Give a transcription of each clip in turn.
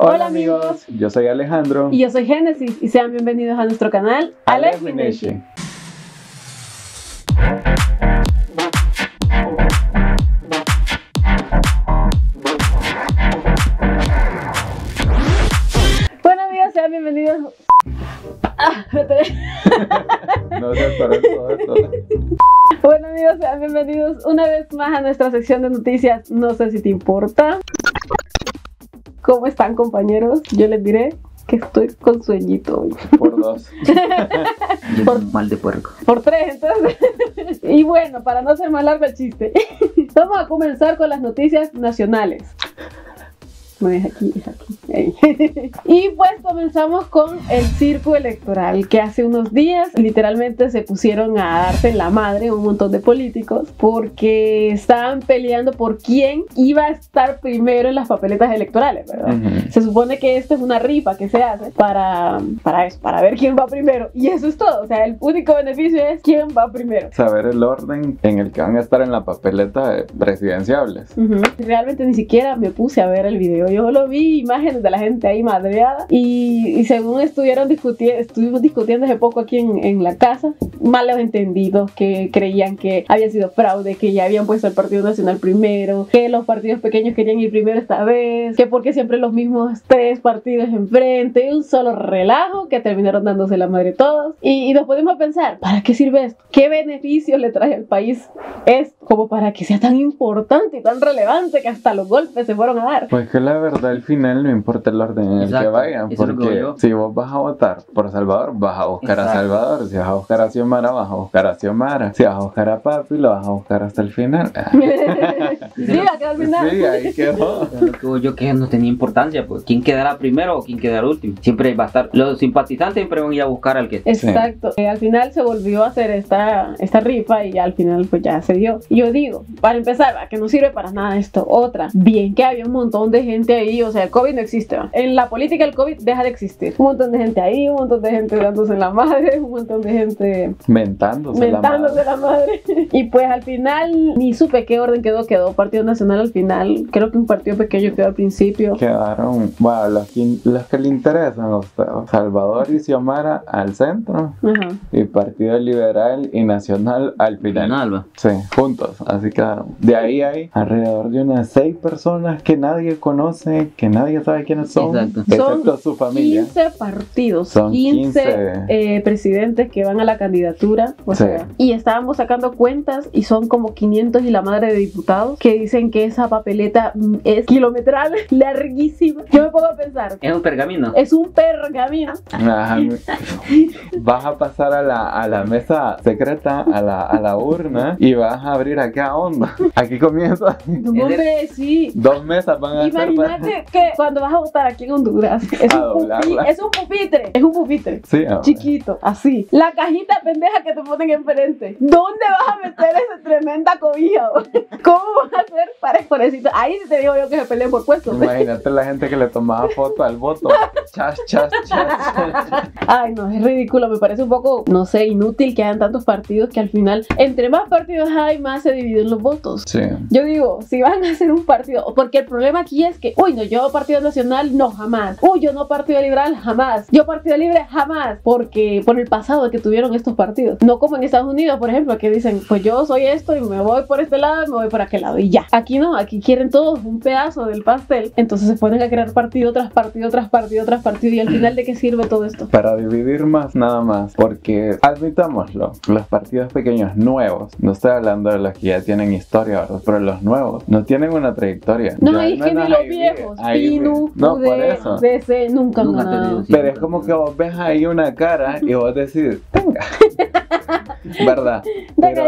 Hola amigos, yo soy Alejandro Y yo soy Génesis y sean bienvenidos a nuestro canal Alex Nation. Bueno amigos, sean bienvenidos. Ah. No se atoró todo, todo. bueno amigos, sean bienvenidos una vez más a nuestra sección de noticias. No sé si te importa. ¿Cómo están compañeros? Yo les diré que estoy con sueñito hoy. Por dos. Yo Por- mal de puerco. Por tres, entonces. y bueno, para no hacer más largo el chiste, vamos a comenzar con las noticias nacionales. No es aquí, es aquí. Y pues comenzamos con el circo electoral, que hace unos días literalmente se pusieron a darse la madre un montón de políticos porque estaban peleando por quién iba a estar primero en las papeletas electorales, ¿verdad? Ujú. Se supone que esto es una rifa que se hace para, para eso, para ver quién va primero. Y eso es todo. O sea, el único beneficio es quién va primero. Saber el orden en el que van a estar en la papeleta de presidenciables. Ujú. Realmente ni siquiera me puse a ver el video. Yo solo vi imágenes de la gente ahí madreada. Y, y según estuvieron discutiendo, estuvimos discutiendo hace poco aquí en, en la casa, malos entendidos que creían que había sido fraude, que ya habían puesto el Partido Nacional primero, que los partidos pequeños querían ir primero esta vez, que porque siempre los mismos tres partidos enfrente, un solo relajo que terminaron dándose la madre todos. Y, y nos podemos pensar, ¿para qué sirve esto? ¿Qué beneficio le trae al país esto? Como para que sea tan importante y tan relevante que hasta los golpes se fueron a dar. Pues que la verdad al final no importa el orden en el que Exacto, vayan, porque yo. si vos vas a votar por Salvador, vas a buscar a Exacto. Salvador, si vas a buscar a Xiomara, vas a buscar a Xiomara, si vas a buscar a Papi, lo vas a buscar hasta el final. sí, va a quedar al final. sí, ahí quedó. Digo yo que no tenía importancia, pues quién quedará primero o quién quedará último. Siempre va a estar, los simpatizantes siempre van a ir a buscar al que Exacto. Eh, al final se volvió a hacer esta, esta rifa y ya al final pues ya se dio. Yo digo, para empezar, ¿va? que no sirve para nada esto. Otra, bien que había un montón de gente ahí, o sea, el COVID no existe. ¿va? En la política el COVID deja de existir. Un montón de gente ahí, un montón de gente dándose la madre, un montón de gente Mentándose, la mentándose madre. la madre. Y pues al final ni supe qué orden quedó, quedó Partido Nacional al final. Creo que un partido pequeño quedó al principio. Quedaron, bueno, los que, los que le interesan a usted, Salvador y Xiomara al centro Ajá. y Partido Liberal y Nacional al final. va. Sí, juntos, así quedaron. De ahí hay alrededor de unas seis personas que nadie conoce, que nadie sabe quiénes son, Exacto. excepto Son su familia. 15 partidos, Son 15, 15. eh, presidentes que van a la candidatura. O Sí. sea, y estábamos sacando cuentas y son como 500 y la madre de diputados que dicen que esa papeleta mm, es kilometral, larguísima. Yo me pongo a pensar, Es un pergamino. es un pergamino. Ajá, vas a pasar a la, a la mesa secreta, a la, a la urna, y vas a abrir acá onda. Aquí comienza. No, de- hombre, sí. Dos mesas van a ser para- Imagínate que cuando vas a votar aquí en Honduras, es un, pupi- es un pupitre, es un pupitre. Sí, Chiquito, así. La cajita pendeja que te ponen enfrente. ¿Dónde vas a meter esa tremenda cobija? ¿Cómo vas Ahí te digo yo que se peleen por puestos. Imagínate la gente que le tomaba foto al voto. Chas, chas, chas. Ay, no, es ridículo. Me parece un poco, no sé, inútil que hayan tantos partidos que al final, entre más partidos hay, más se dividen los votos. Sí. Yo digo, si van a hacer un partido, porque el problema aquí es que, uy, no, yo Partido Nacional, no, jamás. Uy, yo no Partido Liberal, jamás. Yo Partido Libre, jamás. Porque por el pasado que tuvieron estos partidos. No como en Estados Unidos, por ejemplo, que dicen, pues yo soy esto y me voy por este lado y me voy por aquel lado y ya. Aquí no, aquí quieren todos un pedazo del pastel. Entonces se ponen a crear partido tras partido, tras partido, tras partido. Y al final, ¿de qué sirve todo esto? Para dividir más, nada más, porque admitámoslo, los partidos pequeños nuevos, no estoy hablando de los que ya tienen historia, ¿verdad? Pero los nuevos no tienen una trayectoria. No, Yo al es que ni los viejos, Pinu, No, por UD, eso. DC, nunca Nunca han ganado. Pero es como que vos ves ahí una cara y vos decís, tenga. ¿Verdad? Pero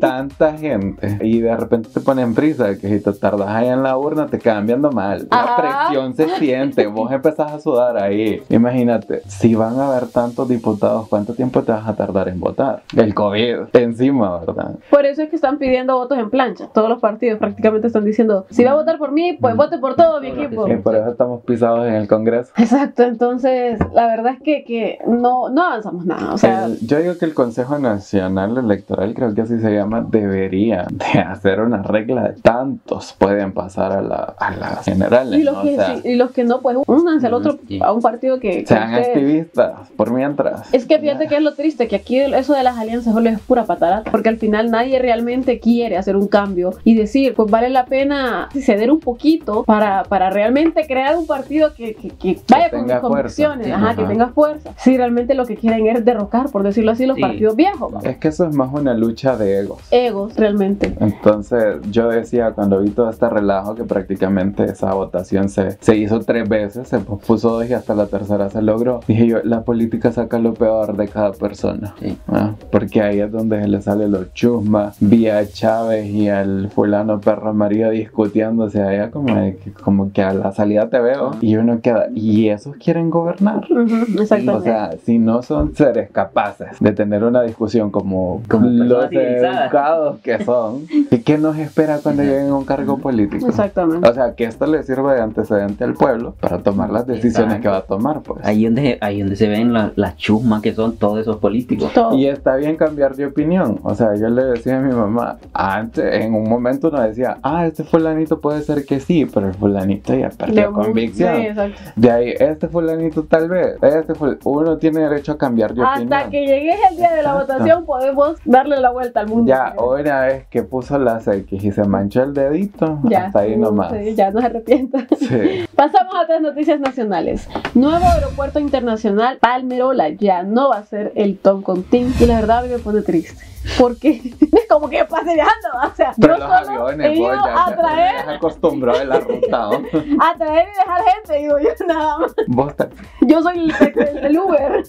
tanta gente y de repente te ponen prisa que si te tardas ahí en la urna te quedan viendo mal. La Ajá. presión se siente, vos empezás a sudar ahí. Imagínate, si van a haber tantos diputados, ¿cuánto tiempo te vas a tardar en votar? El COVID encima, ¿verdad? Por eso es que están pidiendo votos en plancha. Todos los partidos prácticamente están diciendo, si va a votar por mí, pues vote por todo mi equipo. Y por eso estamos pisados en el Congreso. Exacto, entonces la verdad es que, que no, no avanzamos nada. O sea, El- yo digo que el Consejo Nacional Electoral, creo que así se llama, debería de hacer una regla de tantos pueden pasar a, la, a las generales. Y los, ¿no? que, o sea, sí, y los que no, pues únanse al otro, Sí. a un partido que... que sean activistas, por mientras. Es que fíjate que es lo triste, que aquí eso de las alianzas solo es pura patarata, porque al final nadie realmente quiere hacer un cambio y decir, pues vale la pena ceder un poquito para, para realmente crear un partido que, que- que vaya con sus convicciones, Sí, ajá, que ajá. tenga fuerza. Si realmente lo que quieren es derrocar, por decirlo así, los Sí. partidos viejos. Es que eso es más una lucha de egos. egos realmente. Entonces yo decía cuando vi todo este relajo que prácticamente esa votación se, se hizo tres veces, se pospuso dos y hasta la tercera se logró. Dije yo, la política saca lo peor de cada persona. Sí. ¿ah? Porque ahí es donde se le sale los chusmas, vía Chávez y al fulano perro María discutiéndose allá como, de que- como que a la salida te veo y uno queda, y esos quieren gobernar. Ujú, O exactamente. sea, si no son seres capaces de tener una discusión como, Como los educados que son, ¿y qué nos espera cuando lleguen a un cargo político? Exactamente. O sea, que esto le sirva de antecedente al pueblo para tomar las decisiones Exacto. que va a tomar, pues. Ahí donde, ahí donde se ven la- las chusmas que son todos esos políticos. Todo. Y está bien cambiar de opinión. O sea, yo le decía a mi mamá, antes, en un momento uno decía, ah, este fulanito puede ser que sí, pero el fulanito ya perdió convicción. Sí, exacto. De ahí, este fulanito tal vez, este ful- uno tiene derecho a cambiar de opinión. Hasta que llegues el día de la. Votación podemos darle la vuelta al mundo. Ya, una vez que puso las X y se manchó el dedito, Ya, hasta ahí nomás. sí, ya no se arrepienta. Sí. Pasamos a otras noticias nacionales. Nuevo aeropuerto internacional Palmerola ya no va a ser el Toncontín. Y la verdad me pone triste. Porque es como que pase viajando. O sea, Pero yo los solo aviones, he ido ya, a traer, ya se acostumbró de la ruta. a traer y dejar gente. Digo yo nada más. Vos ta- Yo soy el, el- el Uber.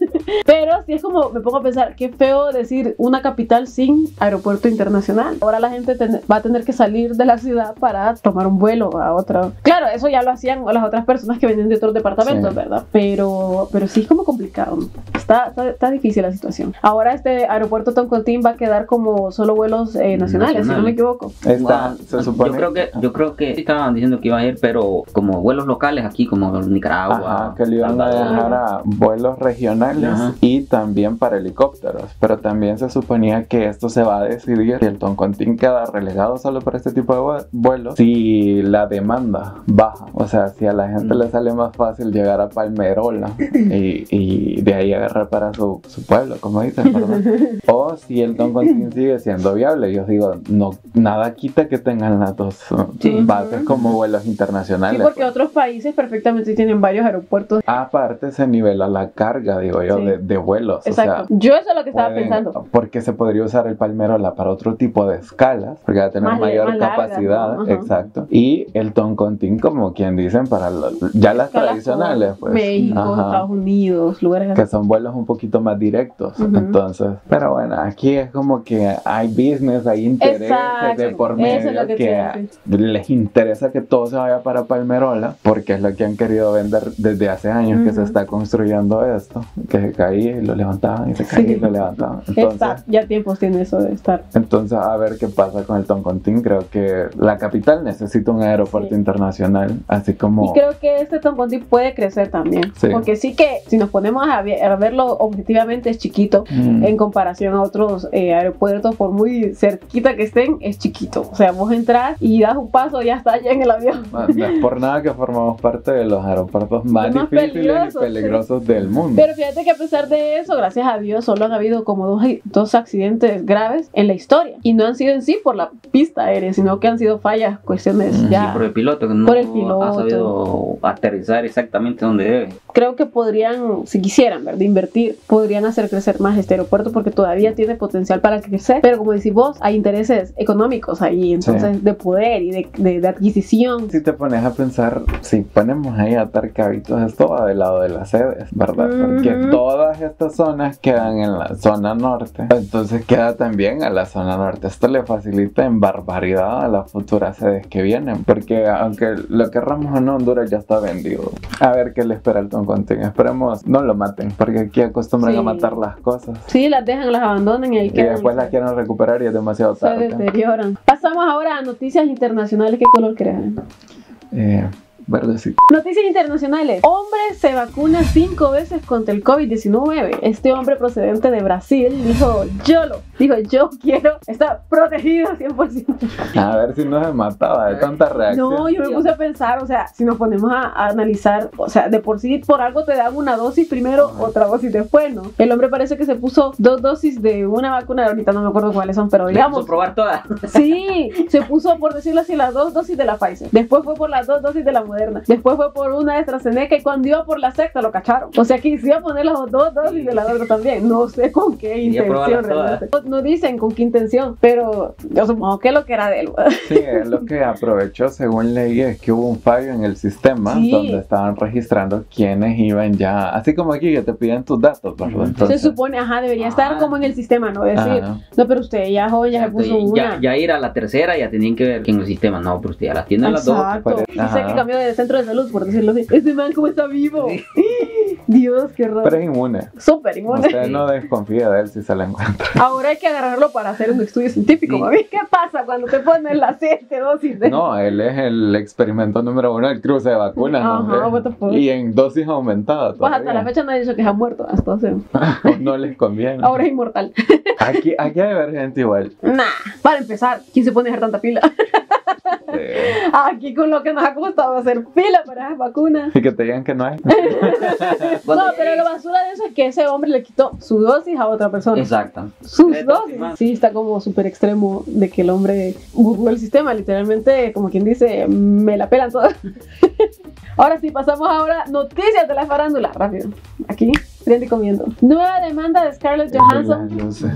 Pero sí es como, me pongo a pensar, qué feo decir una capital sin aeropuerto internacional. Ahora la gente ten- va a tener que salir de la ciudad para tomar un vuelo a otra. Claro, eso ya lo hacían las otras personas que venían de otros departamentos, Sí. ¿verdad? Pero, pero sí es como complicado. Está, está, está difícil la situación. Ahora este aeropuerto Toncontín va a quedar como solo vuelos eh, nacionales, si no me Nacionales. equivoco. Está, Wow. se supone. Yo creo que, yo creo que sí estaban diciendo que iba a ir, pero como vuelos locales aquí, como Nicaragua. Ajá, que le iban a Salvador. dejar a vuelos regionales Ajá. y también para helicópteros. Pero también se suponía que esto se va a decidir si el Toncontín queda relegado solo para este tipo de vue- vuelos si la demanda baja. O sea, si a la gente Mm. le sale más fácil llegar a Palmerola y, y de ahí agarrar para su, su pueblo, como dicen, ¿verdad? o si el Toncontín sigue siendo viable. Yo digo, no, nada quita que tengan las dos uh, Sí. bases como vuelos Sí, internacionales. porque pues. otros países perfectamente tienen varios aeropuertos. Aparte se nivela la carga, digo yo, Sí. de, de vuelos. Exacto. O sea, Yo eso es lo que estaba pueden- pensando. Porque se podría usar el Palmerola para otro tipo de escalas, porque va a tener Más mayor más capacidad, ¿no? Ajá. exacto. Y el Toncontín, como quien dicen, para lo- ya las Escalas tradicionales, pues. México, Ajá. Estados Unidos, lugares así. que son vuelos un poquito más directos. Ujú. Entonces, pero bueno, aquí es como que hay business, hay intereses Exacto, de por medio es que que les interesa que todo se vaya para Palmerola, porque es lo que han querido vender desde hace años que se está construyendo esto, que se caía y lo levantaban y se caía Sí. y lo levantaban. Entonces, Está, ya tiempos tiene eso de estar. entonces, a ver qué pasa con el Toncontín. Creo que la capital necesita un aeropuerto Sí. internacional, así como... Y creo que este Toncontín puede crecer también. Sí. Porque sí que, si nos ponemos a verlo objetivamente, es chiquito. Mm. En comparación a otros eh, aeropuertos, por muy cerquita que estén, es chiquito. O sea, vos entras y das un paso y ya está allá en el avión. No, no es por nada que formamos parte de los aeropuertos más, Los más difíciles peligrosos, y peligrosos del mundo. Pero fíjate que a pesar de eso, gracias a Dios, solo han habido como dos, dos accidentes graves en la historia. Y no han sido en sí por la pista aérea, sino que han sido fallas, cuestiones Mm, Sí, ya. por el piloto que no Por el piloto. ha sabido aterrizar exactamente donde debe. Creo que podrían, si quisieran, ¿verdad? Invertir, podrían hacer crecer más este aeropuerto porque todavía tiene potencial para crecer. Pero como decís vos, hay intereses económicos ahí, entonces de poder y de, de- de adquisición. Si te pones a pensar, si ponemos ahí a atar cabitos, esto va del lado de las sedes, ¿verdad? Porque Ujú. todas estas zonas quedan en la zona norte. Entonces queda también a la zona norte. Esto le facilita en barbaridad a las futuras sedes que vienen. Porque aunque lo querramos o no, Honduras ya está vendido. A ver qué le espera el Toncontín. Esperemos no lo maten, porque aquí acostumbran Sí. a matar las cosas. Sí, las dejan, las abandonan y ahí Y quedan. Después las quieren recuperar y es demasiado se tarde. deterioran. Pasamos ahora a noticias internacionales. ¿Qué color crean? Eh, verdecito. Noticias internacionales. Hombre se vacuna cinco veces contra el COVID-19. Este hombre procedente de Brasil dijo, yo lo, dijo, yo quiero estar protegido 100%. A ver si no se mataba de tanta reacción. No, yo me puse a pensar, o sea, si nos ponemos a, a analizar, o sea, de por sí, por algo te dan una dosis primero, Ajá. otra dosis después, ¿no? El hombre parece que se puso dos dosis de una vacuna, ahorita no me acuerdo cuáles son, pero digamos, puso probar todas. Sí, se puso, por decirlo así, las dos dosis de la Pfizer. Después fue por las dos dosis de la Moderna. Después fue por una de AstraZeneca y cuando iba por la sexta lo cacharon. O sea que iba a poner las dos dosis de la otra también. No sé con qué intención realmente. No, no dicen con qué intención, pero yo supongo que lo que era de él. ¿verdad? Sí, lo que aprovechó, según leí, es que hubo un fallo en el sistema Sí. donde estaban registrando quiénes iban ya, así como aquí que te piden tus datos, ¿verdad? Entonces, Se supone, ajá, debería estar Ah. como en el sistema, ¿no? Decir, Ajá. no, pero usted ya joven ya se puso Exacto, y una. ya, ya ir a la tercera ya tenían que ver que en el sistema. No, pero usted ya las tiene las dos. Exacto. Dice que cambió de centro de salud, por decirlo así. Este man, ¿cómo está vivo? Sí. Dios, qué raro. Pero es inmune. Súper inmune. Usted no desconfía de él si se la encuentra. Ahora hay que agarrarlo para hacer un estudio científico. Mami. ¿Qué pasa cuando te ponen las siete dosis de... No, él es el experimento número uno del cruce de vacunas. Ajá, hombre. what the fuck. Y en dosis aumentada. Pues hasta la fecha nadie ha dicho que se ha muerto. Hasta hace- no les conviene. Ahora es inmortal. Aquí, aquí hay ver gente igual. Nah, para empezar, ¿quién se pone a hacer tanta pila? Aquí con lo que nos ha costado hacer pila para esas vacunas. y que te digan que no hay. No, pero lo basura de eso es que ese hombre le quitó su dosis a otra persona. Exacto. Sus dosis. Sí, está como súper extremo de que el hombre burló el sistema. Literalmente, como quien dice, me la pelan todas. ahora sí, pasamos ahora noticias de la farándula. Rápido. Aquí, friendo y comiendo. Nueva demanda de Scarlett Johansson. No sé.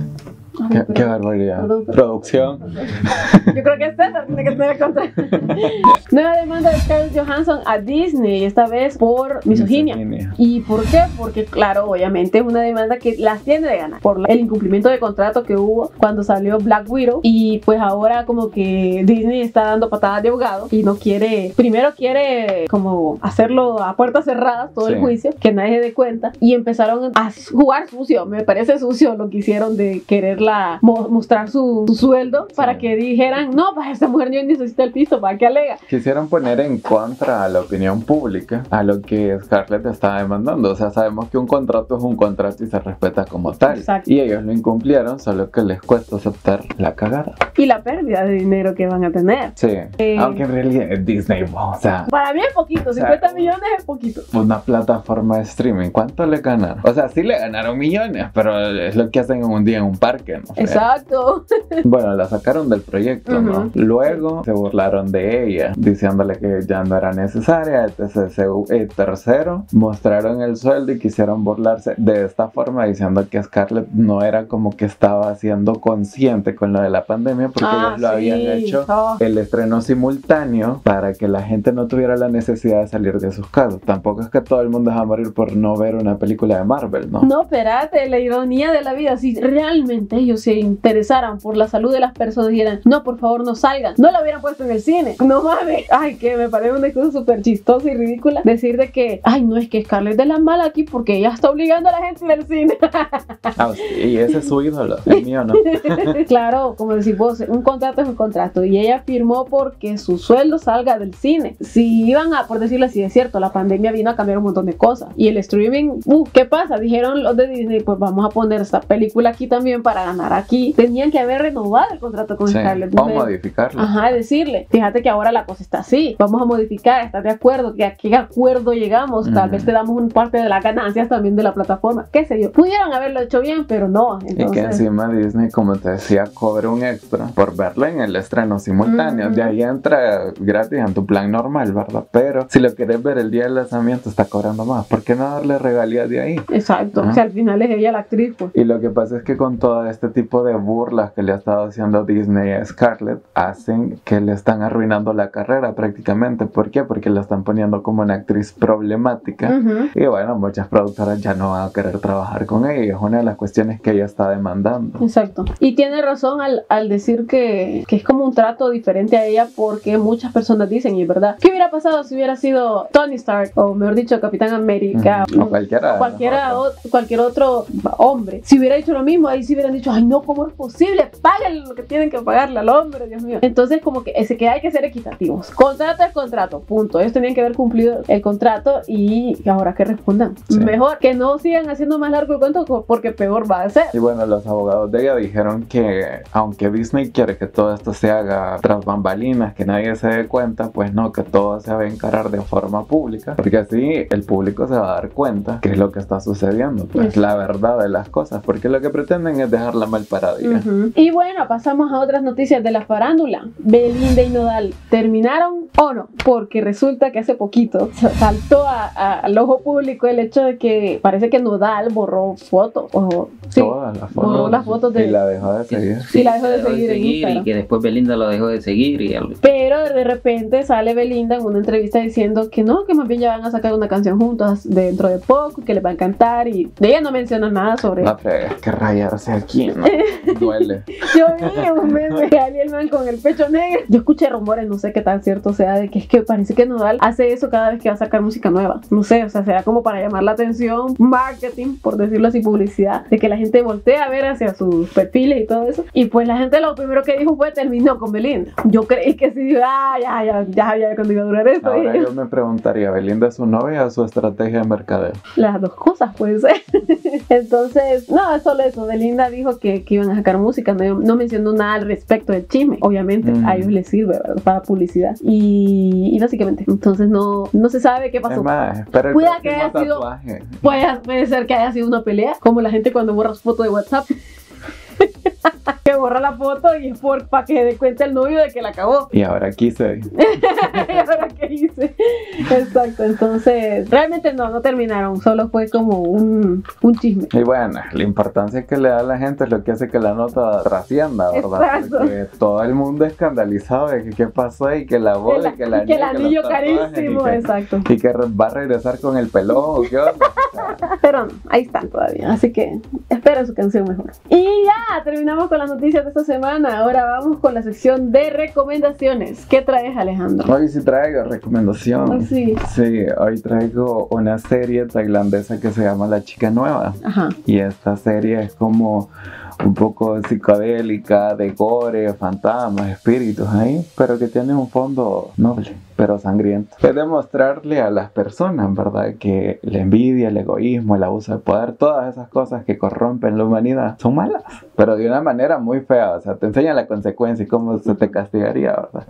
Ay, Qué, barbaridad. Perdón, perdón. Producción. Yo creo que es César, tiene que tener contra. Nueva demanda de Scarlett Johansson a Disney, esta vez por misoginia. Misoginia. ¿Y por qué? Porque, claro, obviamente es una demanda que las tiene de ganar por el incumplimiento de contrato que hubo cuando salió Black Widow. Y pues ahora, como que Disney está dando patadas de ahogado y no quiere, primero quiere como hacerlo a puertas cerradas, todo el juicio, que nadie se dé cuenta. Y empezaron a jugar sucio. Me parece sucio lo que hicieron de quererla mo- mostrar su, su sueldo para que dijeran, no, pues esta mujer ni necesita el piso, ¿para qué alega? Quisieron poner en contra a la opinión pública a lo que Scarlett estaba demandando. O sea, sabemos que un contrato es un contrato y se respeta como tal. Exacto. Y ellos lo incumplieron, solo que les cuesta aceptar la cagada. Y la pérdida de dinero que van a tener. Sí. Eh. Aunque en realidad es Disney, o sea, Para mí es poquito, O sea, 50 millones es poquito. una plataforma de streaming. ¿Cuánto le ganaron? O sea, sí le ganaron millones, pero es lo que hacen en un día en un parque. Exacto. Bueno, la sacaron del proyecto, ¿no? Luego se burlaron de ella, diciéndole que ya no era necesaria. Se- eh, tercero, mostraron el sueldo y quisieron burlarse de esta forma, diciendo que Scarlett no era como que estaba siendo consciente con lo de la pandemia, porque Ah, ellos lo sí. habían hecho el estreno simultáneo para que la gente no tuviera la necesidad de salir de sus casas. Tampoco es que todo el mundo va a morir por no ver una película de Marvel, ¿no? No, espérate, la ironía de la vida. Si realmente ellos se interesaran por la salud de las personas y dijeran, no, por favor, no salgan, no la hubieran puesto en el cine. No mames. Ay, que me parece una cosa súper chistosa y ridícula decir de que, ay, no, es que Scarlett de la mala aquí porque ella está obligando a la gente ir al cine. Ah, y ese es su ídolo, el mío no. claro, como decís vos, un contrato es un contrato y ella firmó porque su sueldo salga del cine. Si iban a, por decirlo así, es cierto, la pandemia vino a cambiar un montón de cosas y el streaming, uh, ¿qué pasa? Dijeron los de Disney, pues vamos a poner esta película aquí también para ganar aquí. Tenían que haber renovado el contrato con Sí, Scarlett. o Me- modificarlo. Ajá, decirle, fíjate que ahora la cosa está así, vamos a modificar, ¿estás de acuerdo? ¿Que ¿A qué acuerdo llegamos? Tal vez te damos un parte de las ganancias también de la plataforma, qué sé yo. Pudieron haberlo hecho bien, pero no. Y Entonces, que encima Disney, como te decía, cobra un extra por verlo en el estreno simultáneo. De ahí entra gratis en tu plan normal, ¿verdad? Pero si lo quieres ver el día del lanzamiento, está cobrando más. ¿Por qué no darle regalías de ahí? Exacto, Ajá. o sea, al final es ella la actriz, pues. Y lo que pasa es que con todo este tipo de burlas que le ha estado haciendo Disney a Scarlett, hacen que le están arruinando la carrera prácticamente. ¿Por qué? Porque la están poniendo como una actriz problemática. Ujú. Y bueno, muchas productoras ya no van a querer trabajar con ella. y Es una de las cuestiones que ella está demandando. Exacto. Y tiene razón al, al decir que, que es como un trato diferente a ella porque muchas personas dicen, y es verdad, ¿qué hubiera pasado si hubiera sido Tony Stark o mejor dicho Capitán América Ujú. O cualquiera. cualquiera otro. o- cualquier otro hombre? Si hubiera dicho lo mismo, ahí sí hubieran dicho, ay no, ¿cómo es posible? Paguen lo que tienen que pagarle al hombre, Dios mío. Entonces, como que ese que hay que ser equitativos. Contrato es contrato, punto. Ellos tenían que haber cumplido el contrato y ahora que respondan. Sí. Mejor que no sigan haciendo más largo el cuento porque peor va a ser. Y bueno, los abogados de ella dijeron que aunque Disney quiere que todo esto se haga tras bambalinas, que nadie se dé cuenta, pues no, que todo se va a encarar de forma pública, porque así el público se va a dar cuenta qué es lo que está sucediendo, pues Pues- la verdad de las cosas, porque lo que pretenden es mal paradilla. Ujú. Y bueno, pasamos a otras noticias de la farándula. Belinda y Nodal, ¿terminaron o no? Porque resulta que hace poquito saltó a- al ojo público el hecho de que parece que Nodal borró fotos. O, sí, Todas las borró fotos. las fotos de... Y la dejó de seguir. Sí, la dejó de seguir en Instagram. y que después Belinda lo dejó de seguir y Pero de repente sale Belinda en una entrevista diciendo que no, que más bien ya van a sacar una canción juntas dentro de poco, que les va a encantar y de ella no menciona nada sobre No fregues, que rayarse aquí, ¿no? Duele. Yo vi un meme de Ariel Man con el pecho negro. Yo escuché rumores, no sé qué tan cierto sea, de que es que parece que Nodal hace eso cada vez que va a sacar música nueva. No sé, o sea, será como para llamar la atención, marketing, por decirlo así, publicidad, de que la gente voltee a ver hacia sus perfiles y todo eso. Y pues la gente lo primero que dijo fue terminó con Belinda. Yo creí que sí, ah, ya, ya, ya sabía cuándo iba a durar esto. Ahora Y yo me preguntaría, ¿Belinda es su novia o su estrategia de mercadeo? las dos cosas puede ser. Entonces, no, es solo eso. Belinda dijo que, que iban a sacar música, no, no mencionó nada al respecto del chisme. Obviamente, Mm. a ellos les sirve ¿verdad? para publicidad. Y, y básicamente, entonces no, no se sabe qué Es pasó. más, espera el Cuida que haya sido-. Puede, puede ser que haya sido una pelea, como la gente cuando borra su foto de WhatsApp. que borra la foto y es por para que dé cuenta el novio de que la acabó. Y ahora quise. ¿Y ahora qué hice? Exacto, entonces realmente no, no terminaron, solo fue como un, un chisme. Y bueno, la importancia que le da a la gente es lo que hace que la nota trascienda, ¿verdad? Exacto. Porque todo el mundo escandalizado de que qué pasó y que la boda y que, la y que el anillo carísimo, Y que, exacto. y que va a regresar con el pelón, ¿qué onda? Pero no, ahí están todavía, así que espera su canción mejor. Y ya, terminamos con las noticias de esta semana. Ahora vamos con la sección de recomendaciones. ¿Qué traes, Alejandro? Hoy sí traigo recomendación. Sí. Sí, hoy traigo una serie tailandesa que se llama La Chica Nueva. Ajá. Y esta serie es como un poco psicodélica, de gore, fantasmas, espíritus ahí, pero que tiene un fondo noble, pero sangriento. Es demostrarle a las personas, ¿verdad? Que la envidia, el egoísmo, el abuso de poder, todas esas cosas que corrompen la humanidad son malas, pero de una manera muy fea. O sea, te enseña la consecuencia y cómo se te castigaría, ¿verdad?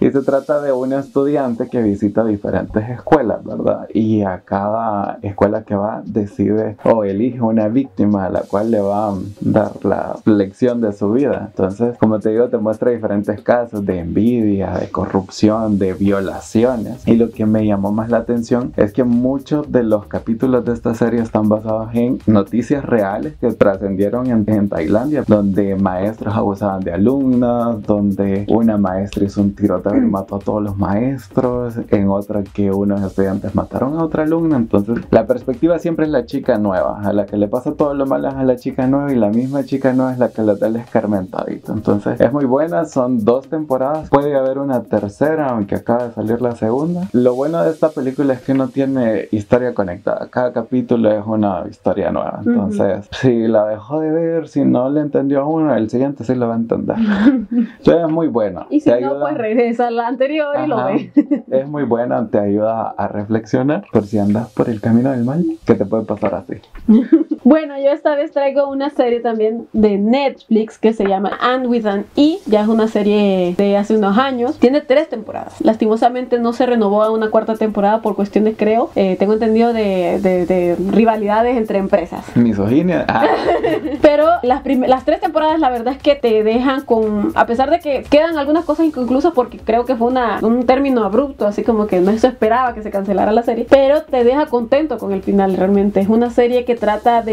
Y se trata de un estudiante que visita diferentes escuelas, ¿verdad? Y a cada escuela que va decide o elige una víctima a la cual le va a dar la lección de su vida. Entonces, como te digo, te muestra diferentes casos de envidia, de corrupción, de violaciones. Y lo que me llamó más la atención es que muchos de los capítulos de esta serie están basados en noticias reales que trascendieron en, en Tailandia, donde maestros abusaban de alumnos, donde una maestra hizo un tiroteo y mató a todos los maestros, en otra que unos estudiantes mataron a otra alumna. Entonces, la perspectiva siempre es la chica nueva, a la que le pasa todo lo malo a la chica nueva y la misma chica nueva es la que le da el escarmentadito. Entonces, es muy buena, son dos temporadas, puede haber una tercera, aunque acaba salir la segunda. Lo bueno de esta película es que no tiene historia conectada, cada capítulo es una historia nueva. Entonces, si la dejó de ver, si no le entendió a uno, el siguiente sí lo va a entender. Entonces, es muy bueno. Y si Te no, ayuda- pues regresa a la anterior y lo Ajá. ve. es muy buena, te ayuda a reflexionar por si andas por el camino del mal, que te puede pasar así. Bueno, yo esta vez traigo una serie también de Netflix que se llama And with an E. Ya es una serie de hace unos años. Tiene tres temporadas. Lastimosamente no se renovó a una cuarta temporada por cuestiones, creo, eh, tengo entendido, de, de- de rivalidades entre empresas. Misoginia. Ah, Pero las, las tres temporadas, la verdad es que te dejan con. A pesar de que quedan algunas cosas inconclusas, porque creo que fue una, un término abrupto, así como que no se esperaba que se cancelara la serie, pero te deja contento con el final realmente. Es una serie que trata de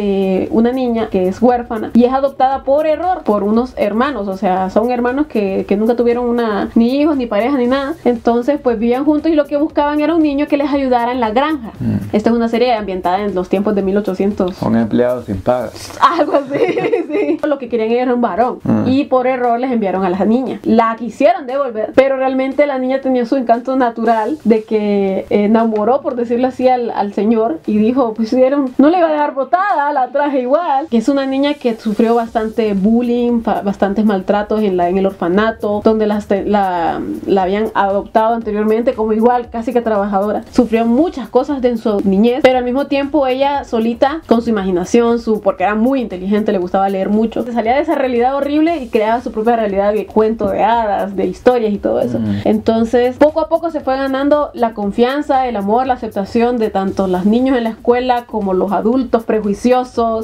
una niña que es huérfana y es adoptada por error por unos hermanos, o sea, son hermanos que, que nunca tuvieron una, ni hijos, ni pareja, ni nada. Entonces, pues vivían juntos y lo que buscaban era un niño que les ayudara en la granja. Mm. Esta es una serie ambientada en los tiempos de 1800 un empleado sin paga. algo así, sí. Lo que querían era un varón. Mm. Y por error les enviaron a la niña. La quisieron devolver, pero realmente la niña tenía su encanto natural de que enamoró, por decirlo así, al, al señor y dijo, pues no le iba a dejar botada la traje igual, que es una niña que sufrió bastante bullying, bastantes maltratos en, la, en el orfanato, donde las te- la, la habían adoptado anteriormente como igual, casi que trabajadora. Sufrió muchas cosas de en su niñez, pero al mismo tiempo ella solita, con su imaginación, su porque era muy inteligente, le gustaba leer mucho, se salía de esa realidad horrible y creaba su propia realidad de cuento de hadas, de historias y todo eso. Mm. Entonces, poco a poco se fue ganando la confianza, el amor, la aceptación de tanto los niños en la escuela como los adultos prejuiciosos,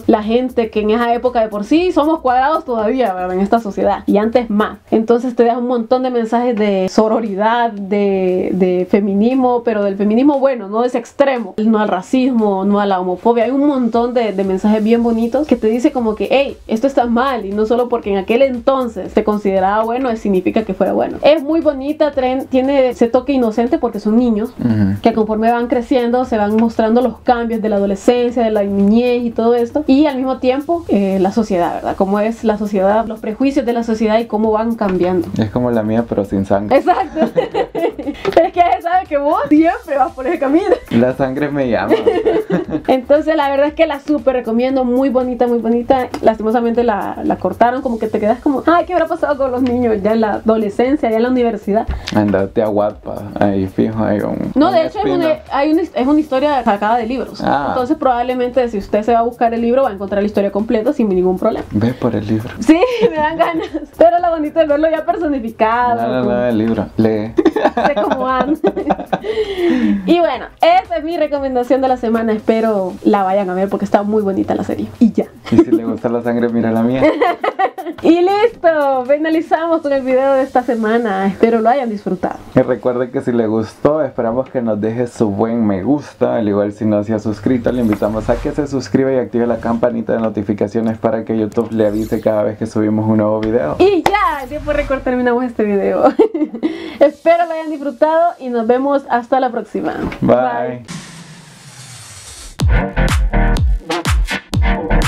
la gente que en esa época de por sí somos cuadrados todavía, ¿verdad? En esta sociedad y antes más. Entonces te deja un montón de mensajes de sororidad, de, de feminismo, pero del feminismo bueno, no de ese extremo, no al racismo, no a la homofobia. Hay un montón de, de mensajes bien bonitos que te dice como que, hey, esto está mal y no solo porque en aquel entonces se consideraba bueno, significa que fuera bueno. Es muy bonita, tren- tiene ese toque inocente porque son niños Ujú. que conforme van creciendo se van mostrando los cambios de la adolescencia, de la niñez y todo esto. Y al mismo tiempo eh, la sociedad, ¿verdad? Cómo es la sociedad, los prejuicios de la sociedad y cómo van cambiando. Es como la mía, pero sin sangre. Exacto. Es que ella sabe que vos siempre vas por ese camino. La sangre me llama. Entonces la verdad es que la súper recomiendo, muy bonita, muy bonita. Lastimosamente la, la cortaron, como que te quedas como, ay, ¿qué habrá pasado con los niños ya en la adolescencia, ya en la universidad? Andate a Wattpad. Ahí fijo, hay un. No, un de hecho es una, hay una, es una historia sacada de libros. Ah. Entonces probablemente si usted se va a buscar el libro va a encontrar la historia completa sin ningún problema. Ve por el libro. Sí, me dan ganas. Pero lo bonito es verlo ya personificado. No, no, no, el libro. Lee. sé cómo van. y bueno, esa es mi recomendación de la semana. Espero la vayan a ver porque está muy bonita la serie. Y ya. Y si le gusta la sangre, mira la mía. Y listo, finalizamos con el video de esta semana. Espero lo hayan disfrutado. Y recuerde que si le gustó, esperamos que nos deje su buen me gusta. Al igual si no se ha suscrito, le invitamos a que se suscriba y active la campanita de notificaciones para que YouTube le avise cada vez que subimos un nuevo video. Y ya, tiempo de terminamos este video. Espero lo hayan disfrutado y nos vemos hasta la próxima. Bye. Bye.